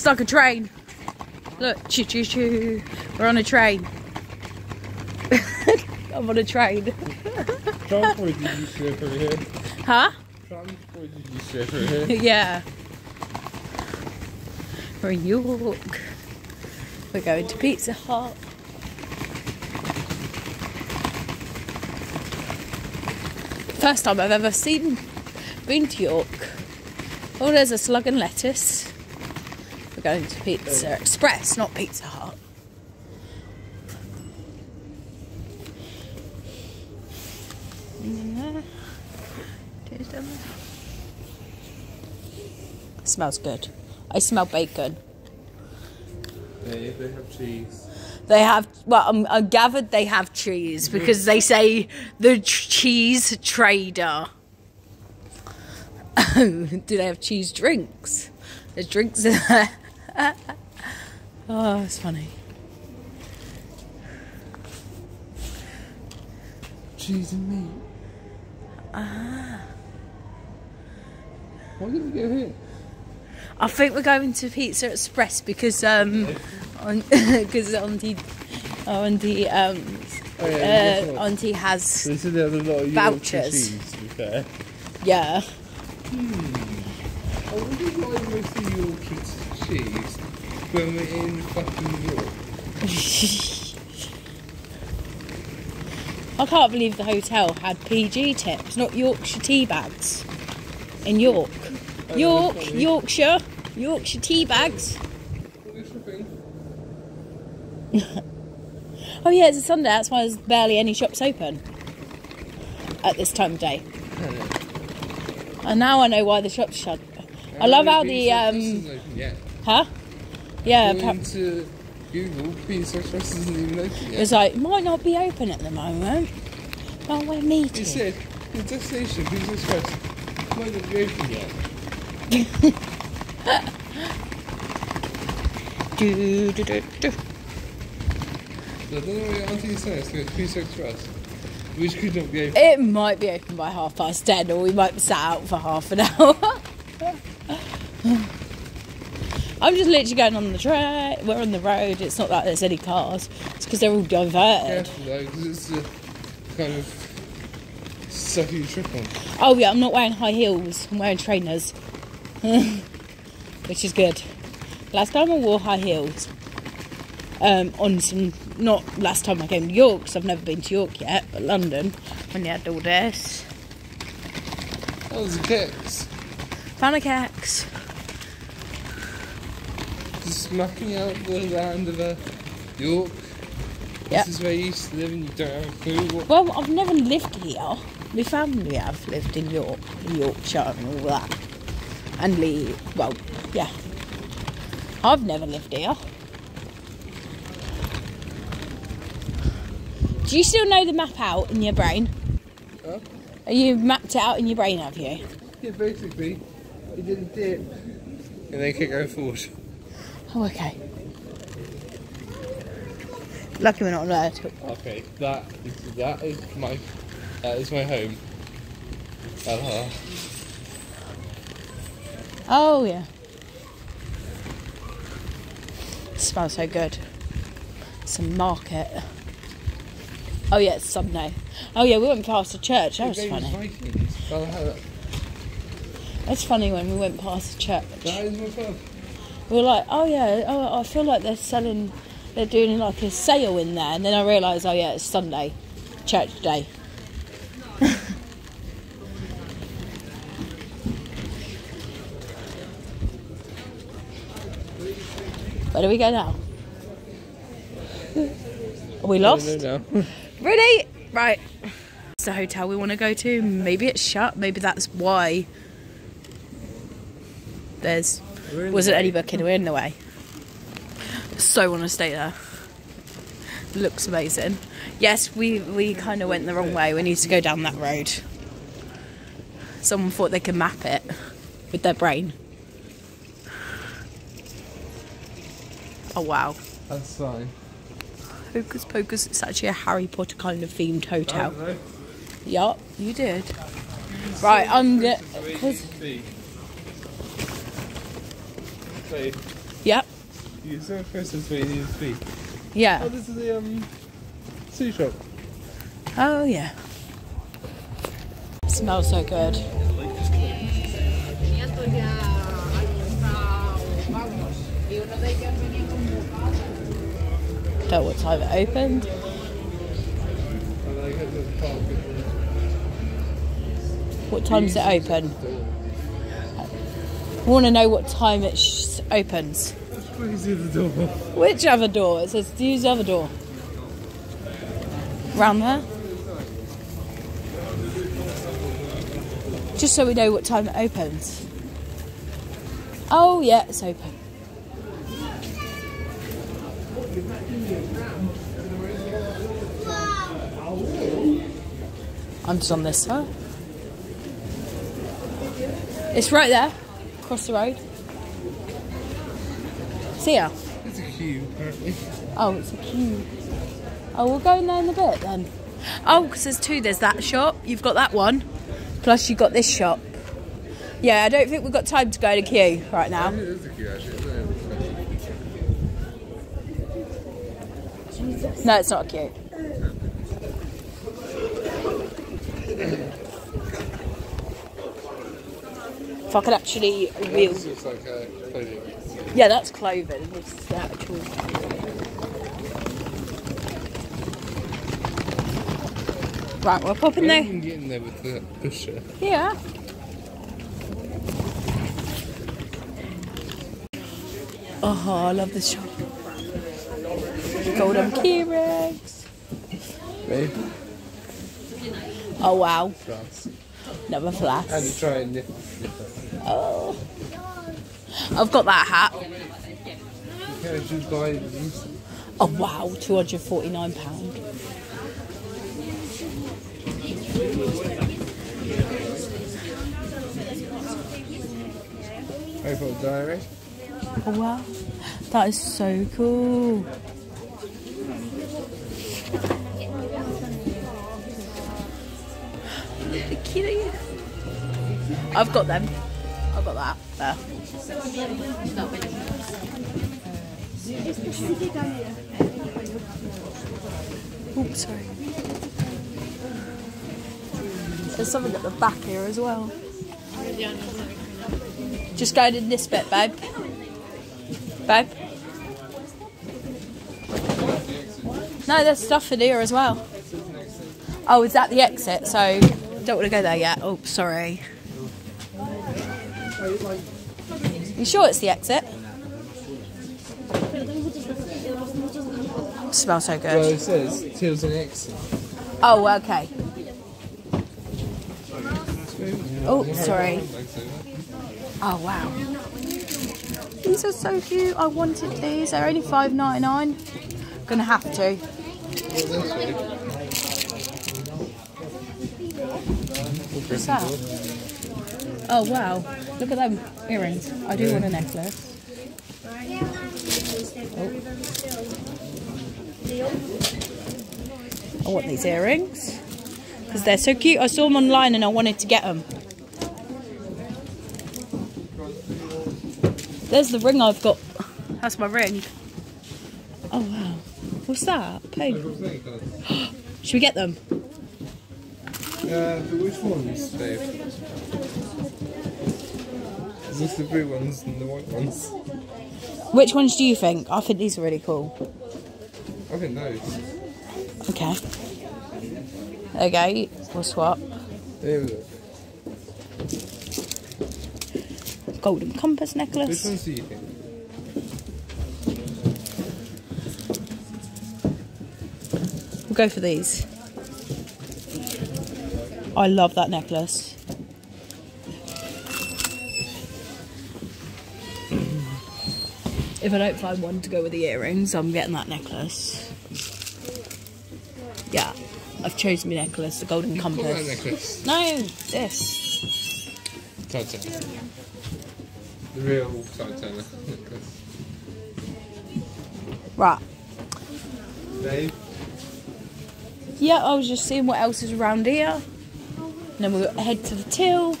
It's like a train. Look, choo choo choo. We're on a train. I'm on a train. Transport did you see over here? Huh? Transport did you see over here? yeah. We're in York. We're going to Pizza Hut. First time I've ever seen been to York. Oh, there's a slug and lettuce. We're going to Pizza Express, not Pizza Hut. Smells good. I smell bacon. Hey, they have cheese. They have, well, I'm, I gathered they have cheese because they say the ch- cheese trader. Do they have cheese drinks? There's drinks in there. oh, it's funny. Cheese and meat. Ah. Why did we go here? I think we're going to Pizza Express because um, because Auntie, Auntie um, Oh, yeah, uh, uh, Auntie has they said they had a lot of vouchers. Cheese, to be fair. yeah. I wonder why most of Yorkshire cheese when we're in fucking York. I can't believe the hotel had PG tips, not Yorkshire tea bags in York. Oh, York. Yorkshire, Yorkshire tea bags. What is the thing? Oh yeah, it's a Sunday. That's why there's barely any shops open at this time of day. And now I know why the shops shut. I love how the um. Huh? Yeah, pa- to Google, Pizza Express isn't even open yet. it's like might not be open at the moment. But we're It meeting. said, the destination, Pizza Express, might not be open yet. Do, do, do, do. So I don't know what Auntie is saying, it's going to Pizza Express. Which could not be open. It might be open by half past ten, or we might be sat out for half an hour. I'm just literally going on the track. We're on the road. It's not like there's any cars. It's because they're all diverted. Careful though, it's a kind of sucky you trip on. Oh yeah, I'm not wearing high heels. I'm wearing trainers, which is good. Last time I wore high heels. Um, on some not last time I came to York because I've never been to York yet, but London when they had all this. That was a kicks. Pancakes. Just smacking out the land of uh, York. Yep. This is where you used to live and you don't have a clue what. Well, I've never lived here. My family have lived in York, Yorkshire, and all that. And Lee, well, yeah. I've never lived here. Do you still know the map out in your brain? Huh? Are you mapped it out in your brain, have you? Yeah, basically, you did a dip. And then keep going forward. Oh, okay. Lucky we're not on there. Okay, that is, that is my that is my home. Uh, Oh, yeah. smells so good. Some market. Oh, yeah, it's Sunday. Oh, yeah, we went past the church. That was funny. Vikings. Valhalla. Funny when we went past the church. That is my pub. We were like, oh yeah, oh, I feel like they're selling, they're doing like a sale in there, and then I realised, oh yeah, it's Sunday, church day. Where do we go now? Are we lost? No, no, no. Ready? Right. It's the hotel we want to go to. Maybe it's shut. Maybe that's why there's The any way. booking. We're in the way. So want to stay there. Looks amazing. Yes, we we kind of went the wrong way. We need to go down that road. Someone thought they could map it with their brain. Oh wow. That's fine. Hocus Pocus, it's actually a Harry Potter kind of themed hotel. Yup, you did. Right, I'm gonna. So we Cause, can see. So, Yep. So close to where you to be. Oh, this is the um, sushi shop. Oh yeah. It Smells so good. Don't know what time it opened. And I get to the park. What time does it open? I want to know what time it opens. Please see the door. Which other door? It says use the other door. Round there. Just so we know what time it opens. Oh yeah, it's open. I'm just on this side. It's right there, across the road. See ya. It's a queue, apparently. Oh, it's a queue. Oh, we'll go in there in a bit then. Oh, because there's two. There's that shop. You've got that one. Plus, you've got this shop. Yeah, I don't think we've got time to go to queue right now. It is a queue, actually. It? No, it's not a queue. If I could actually. This looks like uh, clothing. Yeah, that's clothing. This is the actual. Right, we're popping You there. can get in there with the pusher. Yeah. Oh, I love this shop. Golden key. Babe, Oh wow, France. another And you flask. try and nip, nip it. Oh, I've got that hat. You can just buy these. Oh wow, two hundred forty-nine pound. Harry Potter diary. Oh wow, that is so cool. The kitty. I've got them. I've got that there. Sorry. There's something at the back here as well. Just going in this bit, babe. Babe. No, there's stuff in here as well. Oh, is that the exit? So, don't want to go there yet. Oh, sorry. You sure it's the exit? Smells so Well, good. it says Teals and exit. Oh, okay. Oh, sorry. Oh wow. These are so cute. I wanted these. They're only five ninety nine. Gonna have to. What's that? Oh wow. Look at them earrings. I do want a necklace. I want these earrings because they're so cute. I saw them online and I wanted to get them. There's the ring I've got. That's my ring. Oh wow. What's that? Pink. Should we get them? Uh, which ones, babe? The blue ones and the white ones? Which ones do you think? I think these are really cool. I think those. Okay. Okay, we'll swap. There we go. Golden compass necklace. Which ones do you think? We'll go for these. I love that necklace. If I don't find one to go with the earrings, I'm getting that necklace. Yeah, I've chosen my necklace, the golden that compass. necklace. No, this. Titanic. The real Titanic necklace. Right. Babe? Yeah, I was just seeing what else is around here. And then we'll head to the till.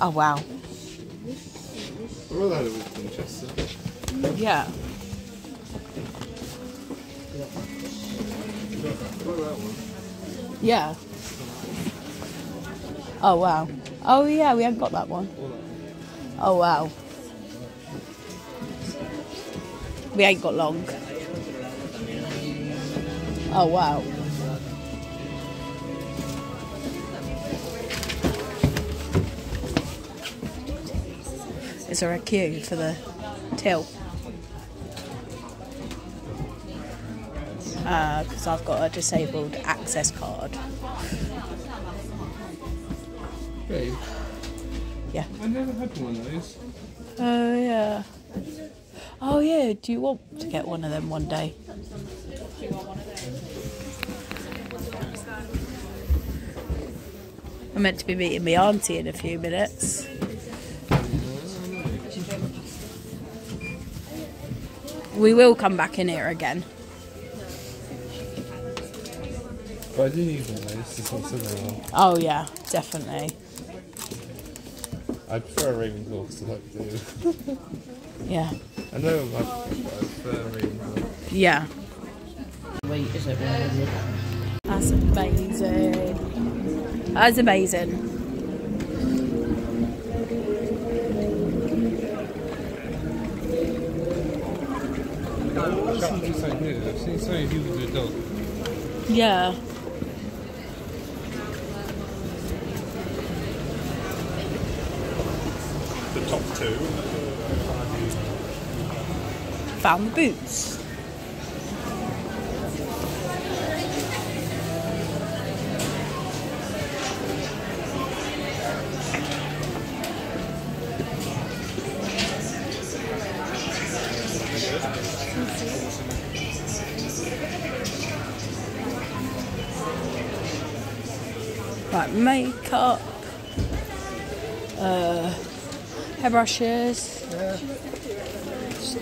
Oh wow. I'd rather had Winchester. Yeah. What about that one? Yeah. Oh wow. Oh yeah, we haven't got that one. That. Oh wow. We ain't got long. Oh wow. Is there a queue for the till? Because uh, I've got a disabled access card. Babe, Yeah. I never had one of those. Oh yeah. Oh yeah. Do you want to get one of them one day? I'm meant to be meeting my auntie in a few minutes. We will come back in here again. But I do need one of those. This one's similar. Oh yeah, definitely. I prefer a Ravenclaw because I like to. Yeah. I know I'm but I prefer Ravenclaw. Yeah. Wait, is it really? That's amazing. That's amazing. Something new. I've seen so many people do dog. Yeah. the top two. Found the boots. Right, makeup, uh, hairbrushes. Uh, to see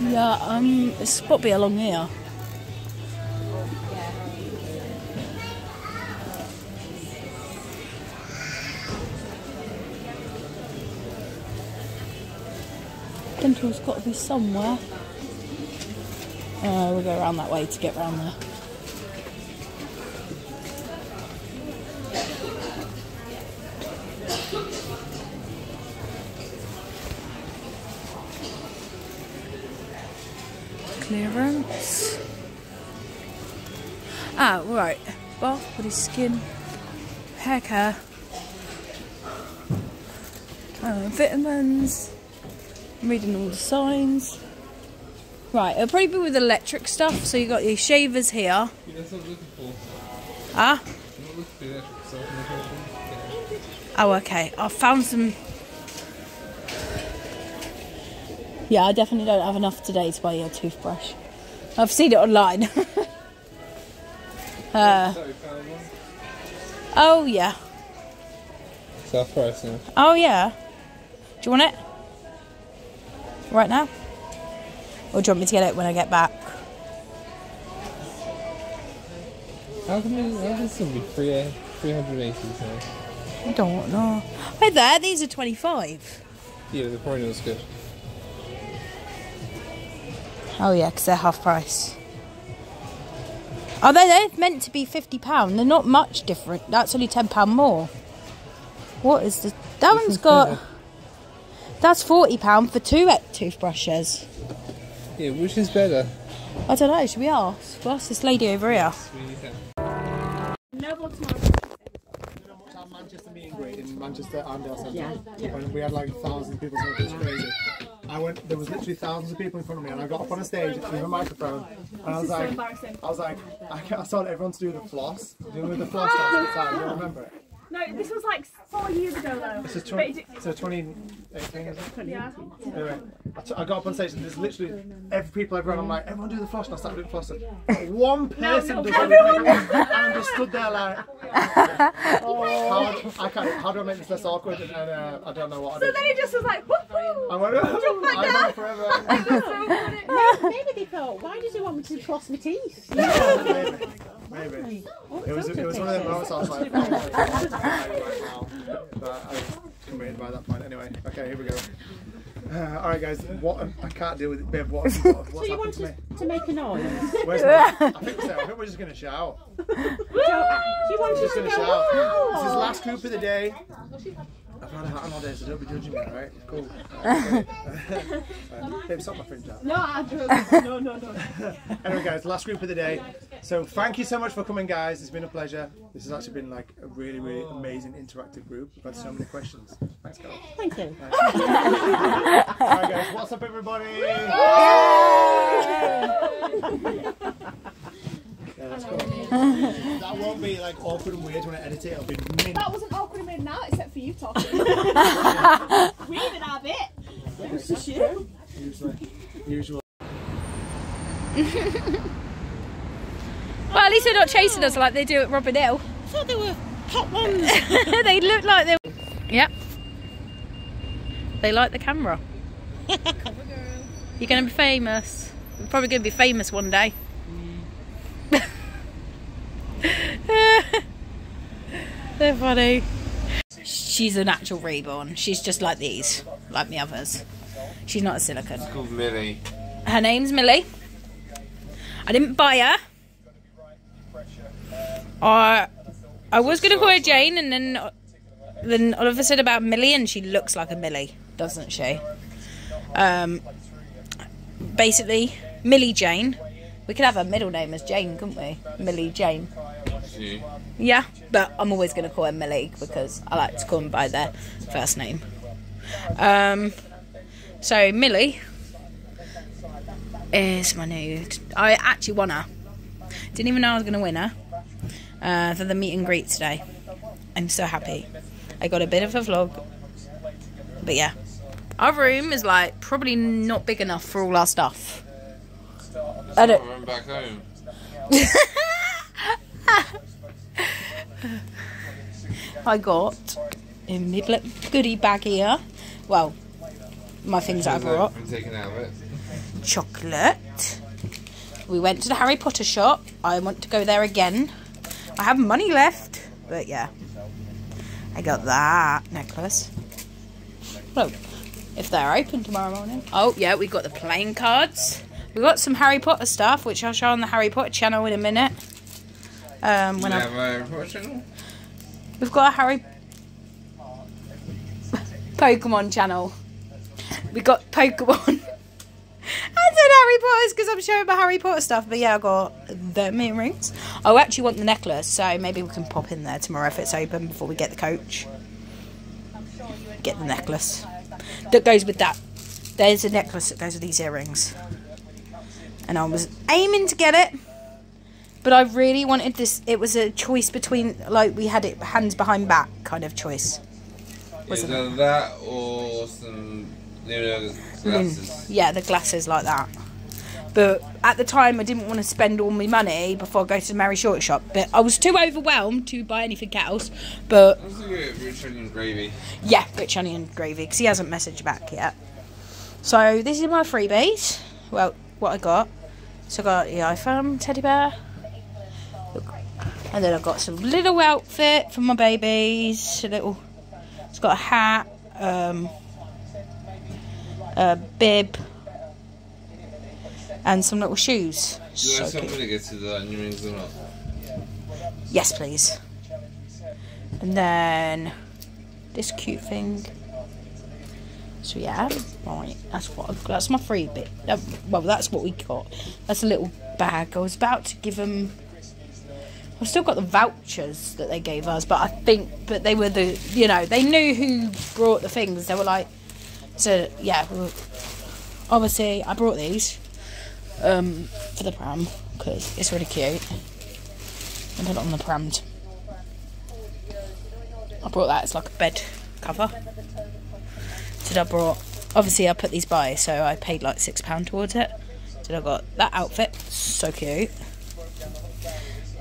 yeah, um, it's to be along here. Dental's got to be somewhere. Uh, we'll go around that way to get round there. Clearance. Ah, right. Bath, body, skin, hair care, uh, vitamins. I'm reading all the signs. Right, it'll probably be with electric stuff. So you got your shavers here. Yeah, that's what I'm looking for. Ah. I'm not looking for the electric stuff. I'm looking for- Oh, okay. I found some. Yeah, I definitely don't have enough today to buy you a toothbrush. I've seen it online. uh, Sorry, found one. oh yeah. Price now. Oh yeah. Do you want it? Right now? Or do you want me to get it when I get back? How can we, how this be uh, three, 380 now? I don't know. Hey there, these are 25. Yeah, the point was good. Oh yeah, because they're half price. Oh, they they're meant to be fifty pound. They're not much different. That's only ten pound more. What is this? That one's one's got. Better. That's forty pound for two toothbrushes. Yeah, which is better? I don't know. Should we ask? We'll ask this lady over here. We need that. Our Manchester meet and greet in Manchester Arndale Centre. And we had like thousands of people, so it was crazy. I went, there was literally thousands of people in front of me, and I got up on a stage with a microphone, and I was like, I was like, I, I told everyone to do the floss. Do you know the floss dance time? You don't remember it? No, this was like four years ago though. This is 20, it- so 2018, is it? yeah. Anyway, I, t- I got up on stage and there's literally every people everyone. I'm like, everyone do the floss, and I started doing floss. But one person no, does everything, and I just stood there like, how, I can't, how do I make this less awkward? And uh, I don't know what I So do. then he just was like, woohoo! I went, back I'm down. on forever. Maybe they thought, why does he want me to floss my teeth? maybe, maybe. It was, it was one of them moments I was like, oh my god, right now. But I was committed by that point. Anyway, okay, here we go. Uh, all right, guys. What I can't deal with it, babe. What, what, So what's you happened want to me? us to make a noise? Where's my, I think so. I think we're just gonna shout. So, uh, do you want We're just to gonna go? shout. "Wow"? This is last group of the day. I've had a hat on all day, so don't be judging me, alright? It's cool. uh, babe, stop my fringe out. No, I don't. No, no, no. Anyway, guys, last group of the day. So thank you so much for coming, guys. It's been a pleasure. This has actually been like a really, really amazing interactive group. We've had so many questions. Thanks, guys. Thank you. Alright, guys. What's up, everybody? Yeah, that's cool. that won't be like awkward and weird when I edit it. It'll be mint. That wasn't awkward in now, except for you talking. we did our bit. It was just you. Usually, usual. Well, at least they're not chasing us like they do at Robin Hill. I thought they were hot ones. they look like they. Yep. They like the camera. You're going to be famous. You're probably going to be famous one day. Mm. They're funny. She's a natural reborn. She's just like these, like the others. She's not a silicon. It's called Millie. Her name's Millie. I didn't buy her. I I was gonna call her Jane, and then then Oliver said about Millie, and she looks like a Millie, doesn't she? Um, basically, Millie Jane. We could have her middle name as Jane, couldn't we? Millie Jane. Yeah, but I'm always going to call her Millie because I like to call them by their first name. Um, so Millie is my new. I actually won her. Didn't even know I was going to win her uh, for the meet and greet today. I'm so happy. I got a bit of a vlog, but yeah, our room is like probably not big enough for all our stuff. I I don't. back home. I got in my little goodie bag here. Well, my things that I brought. Been taken out of it. Chocolate. We went to the Harry Potter shop. I want to go there again. I have money left, but yeah. I got that necklace. Well, if they're open tomorrow morning. Oh, yeah, we got the playing cards. We got some Harry Potter stuff, which I'll show on the Harry Potter channel in a minute. Um, when I have a channel? We've got a Harry Pokemon channel. We got Pokemon. I said Harry Potter's because I'm showing my Harry Potter stuff, but yeah, I got the earrings. I actually want the necklace, so maybe we can pop in there tomorrow if it's open before we get the coach. Get the necklace that goes with that. There's a necklace that goes with these earrings, and I was aiming to get it but I really wanted this. It was a choice between, like, we had it hands behind back kind of choice. Is either that or some you know, mm. glasses? Yeah, the glasses like that. But at the time, I didn't want to spend all my money before I go to the Mary Shortle shop. But I was too overwhelmed to buy anything else. But it rich onion gravy. yeah, rich onion gravy because he hasn't messaged back yet. So this is my freebies. Well, what I got. So I got the iPhone teddy bear. And then I've got some little outfit for my babies. A little. It's got a hat, um, a bib, and some little shoes. So have some cute. to the onion rings or not? Yes, please. And then this cute thing. So yeah, right. That's what I've, that's my free bit. Well, that's what we got. That's a little bag. I was about to give them. I've still got the vouchers that they gave us, but I think, but they were the, you know, they knew who brought the things. They were like, so yeah. Obviously, I brought these um, for the pram because it's really cute and put it on the pram. I brought that as like a bed cover. Did I brought obviously I put these by, so I paid like six pound towards it. Did I got that outfit, so cute,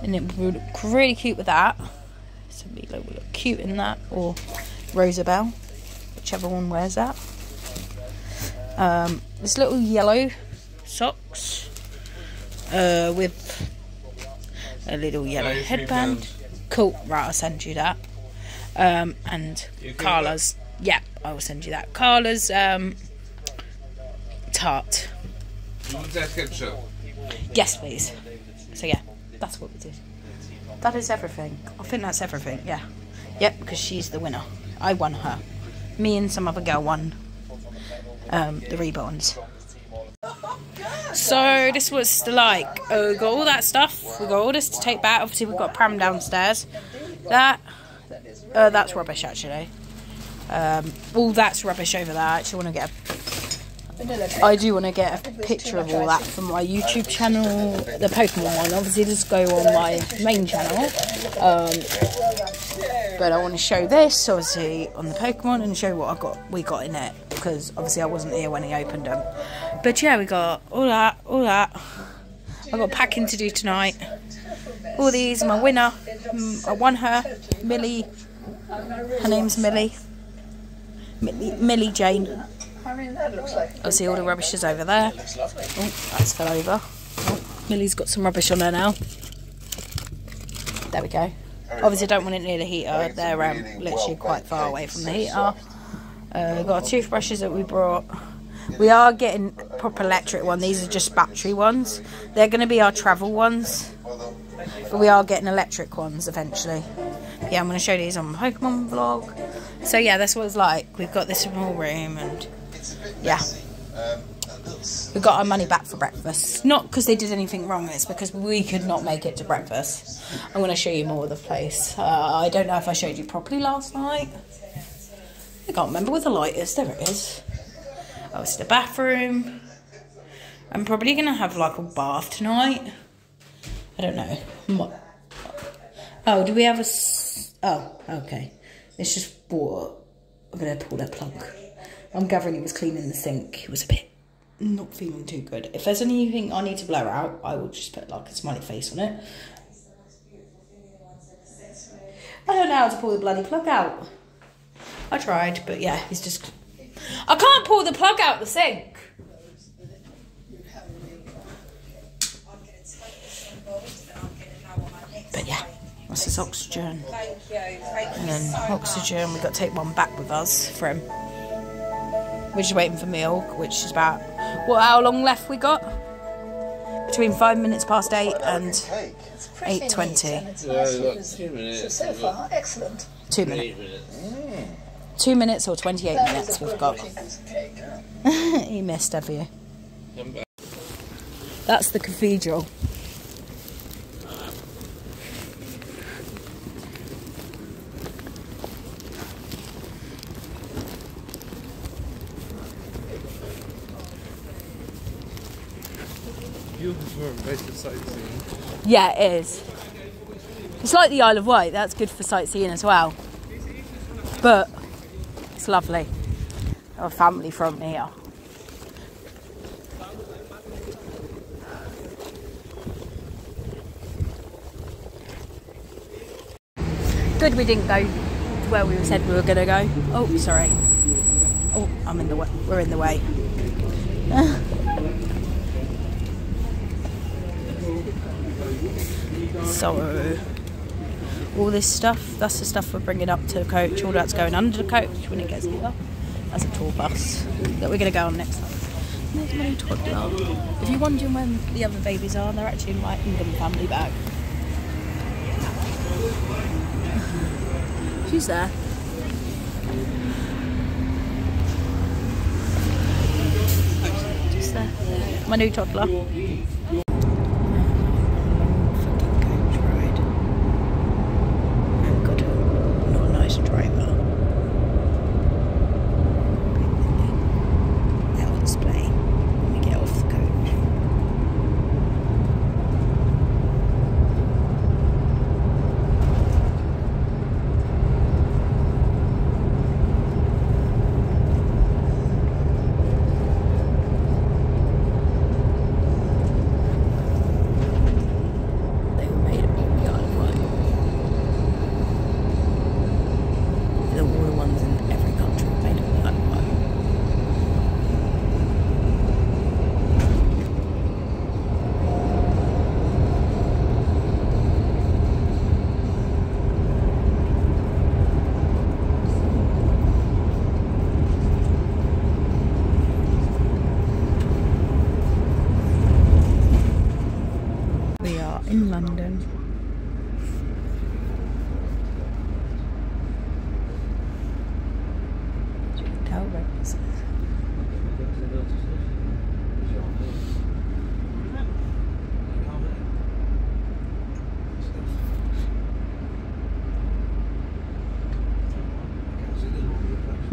and it would look really cute with that. So Somebody would look cute in that, or Rosabelle, whichever one wears that. Um, this little yellow socks uh, with a little yellow headband. Cool, right, I'll send you that. Um, and Carla's, yeah, I will send you that. Carla's um, tart. You want that ketchup? Yes, please. So yeah, that's what we did. That is everything. I think that's everything. Yeah. Yep, because she's the winner. I won her. Me and some other girl won um, the reborns. So this was the like. Uh, we got all that stuff. We got all this to take back. Obviously, we've got pram downstairs. That uh, that's rubbish actually. Um, all that's rubbish over there. I actually want to get a I do want to get a picture of all that from my YouTube channel, the Pokemon one. Obviously, just go on my main channel. Um, but I want to show this, obviously, on the Pokemon and show what I got. We got in it because obviously I wasn't here when he opened them. But yeah, we got all that, all that. I got packing to do tonight. All these, my winner. Mm, I won her, Millie. Her name's Millie. Millie, Millie Jane. Obviously, all the rubbish is over there. Oh, that's fell over. Oh, Millie's got some rubbish on her now. There we go. Obviously, don't want it near the heater. They're um, literally quite far away from the heater. Uh, we've got our toothbrushes that we brought. We are getting proper electric one. These are just battery ones. They're going to be our travel ones. But we are getting electric ones eventually. Yeah, I'm going to show these on my Pokemon vlog. So yeah, that's what it's like. We've got this small room and yeah. We got our money back for breakfast. Not because they did anything wrong, it's because we could not make it to breakfast. I'm going to show you more of the place. Uh, I don't know if I showed you properly last night. I can't remember where the light is. There it is. Oh, it's the bathroom. I'm probably going to have like a bath tonight. I don't know. Oh, do we have a... Oh, okay. It's just water. I'm going to pull that plug. I'm gathering it was cleaning the sink. It was a bit not feeling too good. If there's anything I need to blur out, I will just put like a smiley face on it. I don't know how to pull the bloody plug out. I tried, but yeah, it's just. I can't pull the plug out the sink. But yeah, that's his oxygen. And then oxygen, we've got to take one back with us for him. We're just waiting for milk, which is about what how long left we got? Between five minutes past eight and eight twenty. Yeah, we've two minutes. So we've far, excellent. Two minutes. eight. Mm. Two minutes or twenty-eight minutes we've got. he missed, have you? That's the cathedral. Yeah, it is. It's like the Isle of Wight. That's good for sightseeing as well. But it's lovely. Our family from here. Good, we didn't go where we said we were going to go. Oh, sorry. Oh, I'm in the way. We're in the way. So, all this stuff, that's the stuff we're bringing up to the coach. All that's going under the coach when it gets here. That's a tour bus that we're going to go on next time. There's my toddler. If you're wondering when the other babies are, they're actually in my Ingham family bag. She's there. Just there. My new toddler. Fucking coach ride. Oh god, not a nice driver. They'll display when we get off the coach.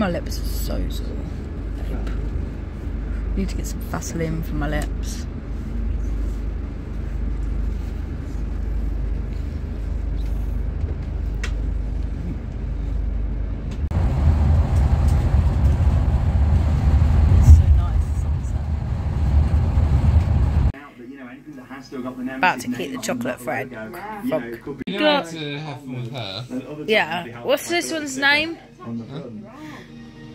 My lips are so sore. Need to get some Vaseline for my lips. So nice. About to keep the chocolate thread. Frog. You know have fun with her. Yeah. What's this one's name?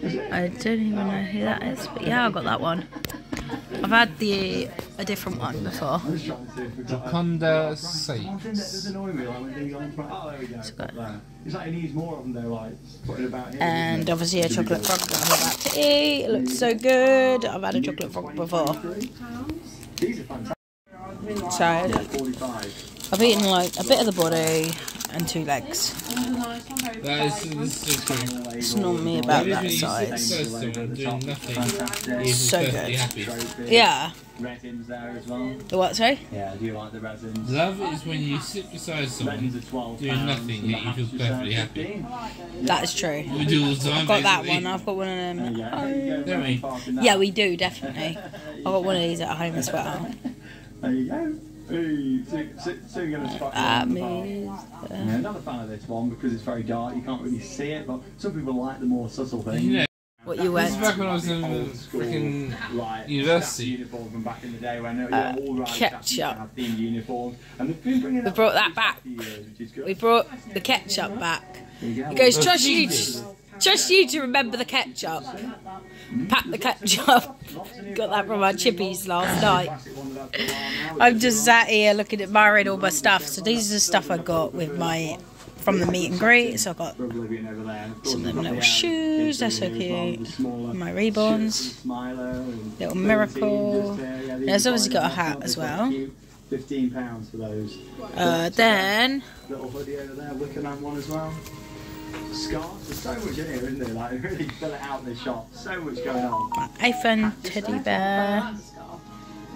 I don't even know who that is, but yeah, I've got that one. I've had the a different one before. Wakanda Sakes. And obviously a chocolate frog that I'm about to eat. It looks so good. I've had a chocolate frog before. So I've eaten like a bit of the body and two legs. That is, this is so. It's not me about that Literally, you sit size. beside doing nothing. So good. happy. Yeah. Resins there as well. The what, sorry? Yeah, do you like the resins? Love is when you sit beside someone Resins are 12 doing nothing, and yet you feel perfectly happy. That is true. We do all the time. I've got that one. I've got one of them. Oh, there at you go. home. There you go, Don't we? parking that. Yeah, we do definitely. I've got one of these at home as well. There you go. Yeah, another fan of this one because it's very dark. You can't really see it, but some people like the more subtle things. Know, What you went? this is back when I was in freaking like, university. uniform from back in the day when Uh, all right ketchup. themed uniforms, and they've been bringing We brought that back. years. We brought the ketchup back. He goes, Oh, trust you, did. trust you to remember the ketchup. Pack the ketchup. Got that from our chippies last night. I'm just sat here looking at admiring all my stuff. So these are the stuff I got with my from the meet and greet. So I got Oblivion over there. And of course Some we've little got the, shoes, kids they're so over here as well, cute. my Reborns. ships and Smilo and Little 13 Miracle. just there, yeah, these There's obviously got a hat as well. Fifteen pounds for those. Uh, then Little hoodie over there, Wicker Man one as well. Scarves, there's so much in here, isn't there? Like really fill it out in this shop. So much going on. iPhone teddy bear,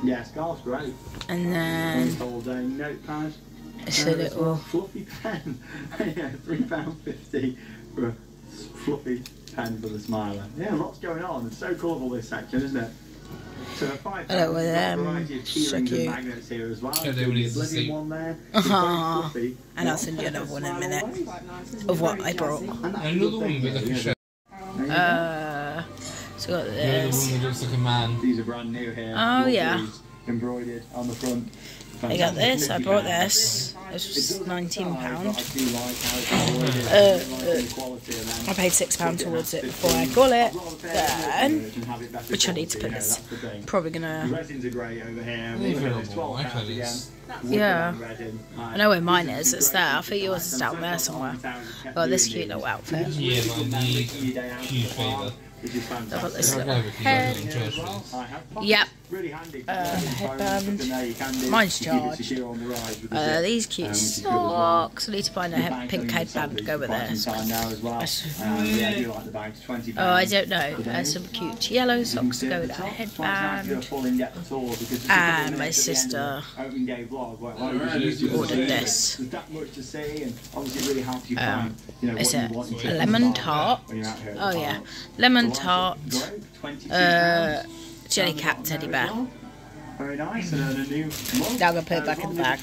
Yeah, scarves great. and then All day notepad. it's a little fluffy pen. yeah, three pound fifty for a fluffy pen for the smiler. Yeah, lots going on. It's so colourful this section, isn't it? So at five I know, pounds, with a them, variety of so cute. and magnets here as well. Yeah, they will The need to Oblivion see. one there. It's very Aw. And I'll send you another one in a minute of what I brought. And that's Another the one thing with like a shirt. there you go. Uh, so got You know, the this. one that looks like a man. These are brand new here. Oh, Lovely, yeah. Embroidered on the front. I got this. I bought this. This was does nineteen emphasise, pound. but I do like how it's embroidered. Uh, I like the quality of them. I paid six pound towards it before I got it. I'd rather pay a Then, and have it better which I need to put this. that's the thing. Probably gonna. resins are great over here. They're Look at this, available. 12 I pounds had again. this. Yeah. I know where mine is. It's there. I think yours is down there somewhere. Got this cute little outfit. Yeah, huge favour. I've got this little go with you head. guys on church for this. I have pockets. Yep. Really handy. Uh, headband. something there you can do Mine's to keep it charged. secure on the ride with the Uh, these Um, cute which is good as well. socks. I need to find a The he- bag pink headband to go with quite this. some time now as well. Um, yeah, I do like the bags. Twenty Oh, I pounds. don't know. There's some cute yellow socks to go with that headband. And my sister ordered this. There's that much to see, and obviously really helps you Um, find, you is it you want to a lemon tart? you're out here at the Oh yeah, lemon tart, lights are great, £22 uh, Jellycat teddy bear. Very nice, and then a new mug Now I'm gonna put it back in the new bag.